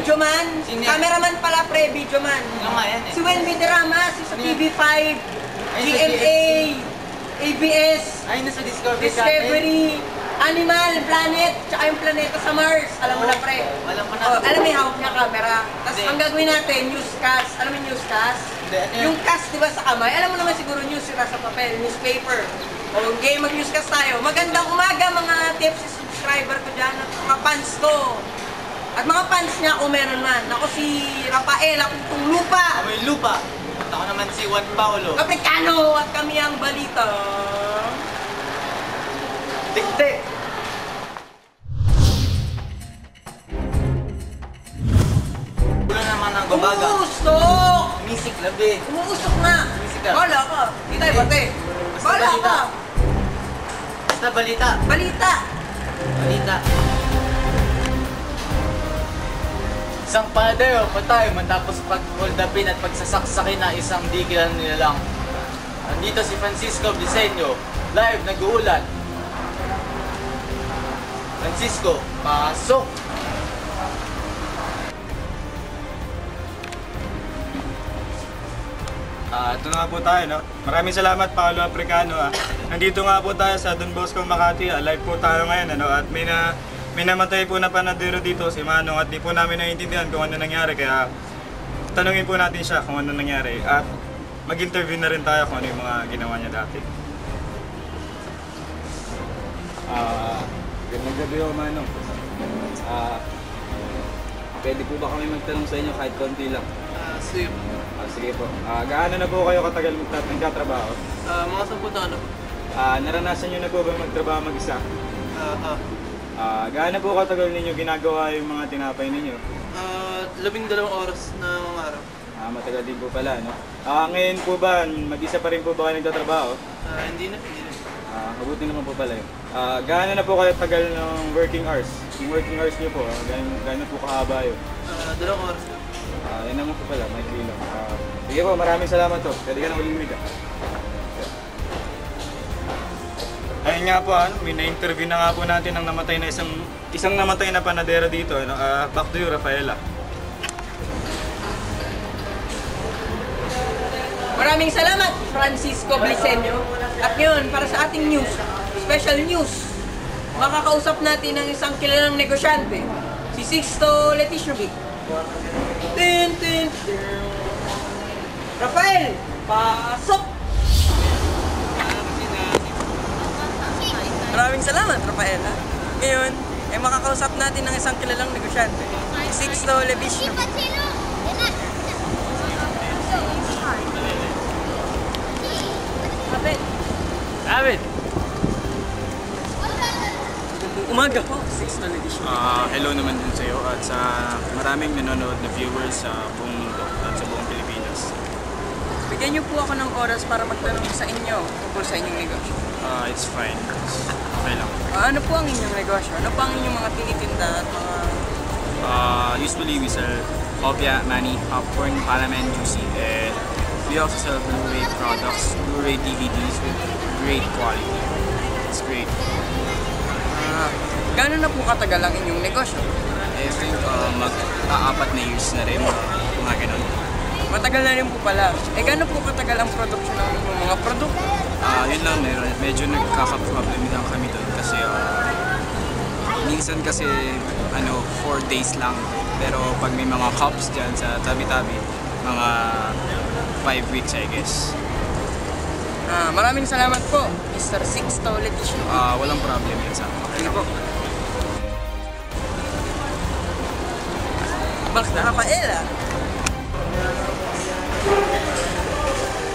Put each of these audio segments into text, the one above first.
video man. Sino? Cameraman pala, pre, video man. Ano nga yan eh? Si Wen Viderama, si sa Ano yan? TV5, Ay, sa GMA, ABS, Ay, nasa Discovery Discovery, Animal Planet, tsaka yung planeta sa Mars. Alam mo na, pre. Alam mo na. Oh, alam mo yung hawak niya camera. Tapos Hindi. ang gagawin natin, newscast. Alam mo yung newscast? Hindi, ano yun? Yung cast, di ba, sa kamay. Alam mo naman siguro news sila sa papel, newspaper. O, game mag-newscast tayo. Magandang umaga mga tips subscriber ko dyan at mga fans ko. At mga fans niya kung meron man. Ako si Rafael, ako itong lupa. Amoy lupa. At ako naman si Juan Paulo. Kaprekano at kami ang balita. Tiktik! Ulo naman ang babaga. Umusok! Misik labi. Umuusok nga. Sumisik ka. Bala ka. Di tayo bate. Bala ka. Basta balita. Balita. Balita. Isang paladero patay matapos pag-hold upin at pagsasaksakin na isang di kilala nila lang. Andito si Francisco Briseño, live nag-uulat. Francisco, pasok! Ah, ito na nga po tayo, no? Maraming salamat, Paolo Africano, ah. Nandito nga po tayo sa Don Bosco, Makati, ah. Live po tayo ngayon, ano? At may na... May namatay po na panadero dito si Manong at di po namin naiintindihan kung ano nangyari kaya tanungin po natin siya kung ano nangyari at mag-interview na rin tayo kung ano yung mga ginawa niya dati. Ah, gandang gabi ho, Manong. Ah, pwede po ba kami magtanong sa inyo kahit konti lang? Ah, sir. Ah, sige po. Ah, gaano na po kayo katagal magtat- nagtatrabaho? Ah, mga sampu na ano? Ah, naranasan niyo na po ba magtrabaho mag-isa? Ah, ah. Ah, gaano po katagal ninyo ginagawa yung mga tinapay ninyo? Ah, labing dalawang oras na araw. Ah, matagal din po pala, no? Ah, ngayon po ba, mag-isa pa rin po ba kayo nagtatrabaho? Ah, hindi na, hindi na. Ah, mabuti naman po pala yun. Ah, gaano na po kayo tagal ng working hours? Yung working hours niyo po, ah, gaano, gaano po kahaba yun? Ah, dalawang oras na. Ah, yan naman po pala, may lang. Ah, sige po, maraming salamat po. Pwede ka na umiga. Ayun nga po, ano, may na-interview na nga po natin ang namatay na isang isang namatay na panadera dito. Ano? Ah, back to you, Rafaela. Maraming salamat, Francisco Briseño. At ngayon, para sa ating news, special news, makakausap natin ang isang kilalang negosyante, si Sixto Leticio-Vic. Tin, tin, tin. Rafael, pasok! Maraming salamat, Rafael. ha? Ngayon, eh, makakausap natin ang isang kilalang negosyante, si Sixto Leticio-Vic. Rafael, David! umaga po, Sixto Leticio. Ah, hello naman din sa iyo at sa maraming nanonood na viewers sa buong mundo at sa buong Pilipinas. Bigyan niyo po ako ng oras para magtanong sa inyo tungkol sa inyong negosyo. Ah, it's fine. Okay lang. Ah, ano po ang inyong negosyo? Ano po ang inyong mga tinitinda at mga... Uh, usually we sell opia, mani, popcorn, palaman, juicy, and we also sell Blu-ray products, Blu-ray DVDs with great quality. It's great. Ah, gano'n na po katagal ang inyong negosyo? I think uh, mag-aapat na years na rin, mga ganun. Matagal na rin po pala. Eh, gano'n po katagal ang production ng inyong mga produkto? Ah, yun lang, meron, medyo nagkaka-problem lang kami doon kasi ah, minsan kasi ano, 4 days lang. Pero pag may mga cups dyan sa tabi-tabi, mga 5 weeks I guess. Ah, maraming salamat po, Mr. Sixto Leticio. Ah, walang problem yan sa akin. Sige po. Balik na Rafaela.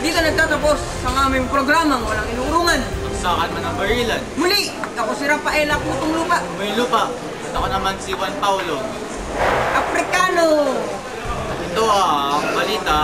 Dito nagtatapos ang aming programang walang inurungan. Pagsakan man ang barilan. Muli, ako si Rafaela Putong Lupa, Amoy lupa. At ako naman si Juan Paulo. Africano. Ito ang balita